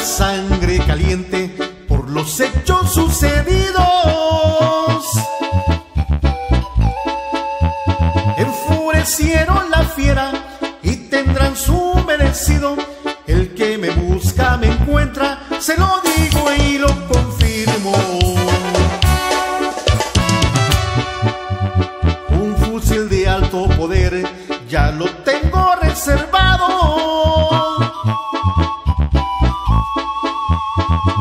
sangre caliente por los hechos sucedidos. Enfurecieron la fiera y tendrán su merecido. El que me busca me encuentra, se lo digo y lo confirmo. Un fusil de alto poder ya lo tengo reservado.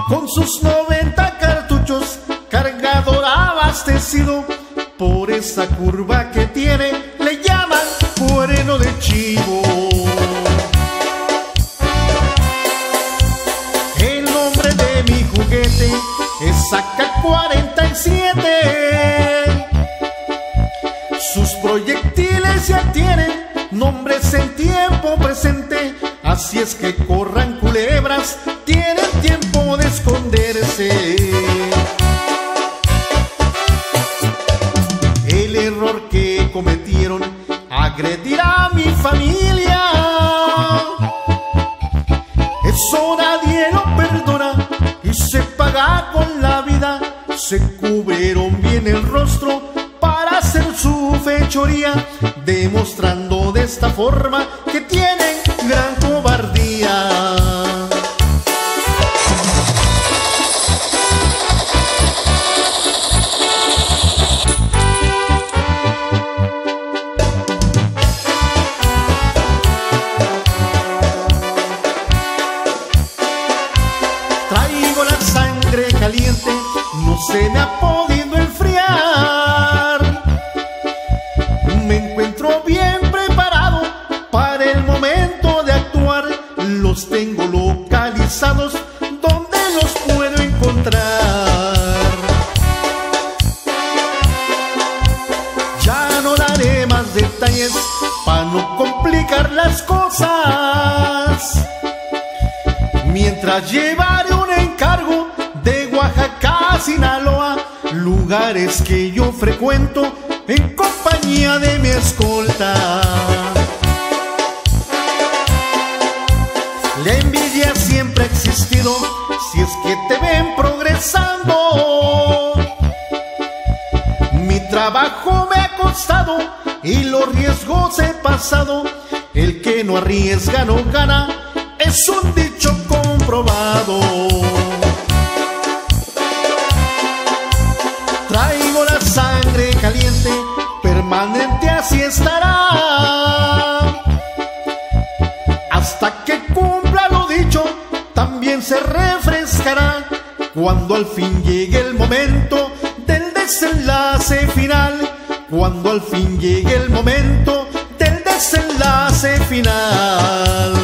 Con sus 90 cartuchos, cargador abastecido. Por esa curva que tiene, le llaman cuerno de chivo. El nombre de mi juguete es AK-47. Sus proyectiles ya tienen nombres en tiempo presente. Así es que corran culebras, tienen tiempo de esconderse. El error que cometieron, agredir a mi familia. Eso nadie lo perdona y se paga con la vida. Se cubrieron bien el rostro fechoría, demostrando de esta forma que tienen gran cobardía. Traigo la sangre caliente, no se me ha podido detalles para no complicar las cosas. Mientras llevaré un encargo de Oaxaca Sinaloa, lugares que yo frecuento en compañía de mi escolta. La envidia siempre ha existido, si es que te ven progresando. Mi trabajo me ha costado y los riesgos he pasado. El que no arriesga no gana, es un dicho comprobado. Traigo la sangre caliente, permanente así estará. Hasta que cumpla lo dicho, también se refrescará. Cuando al fin llegue el momento del desenlace final. Cuando al fin llegue el momento del desenlace final.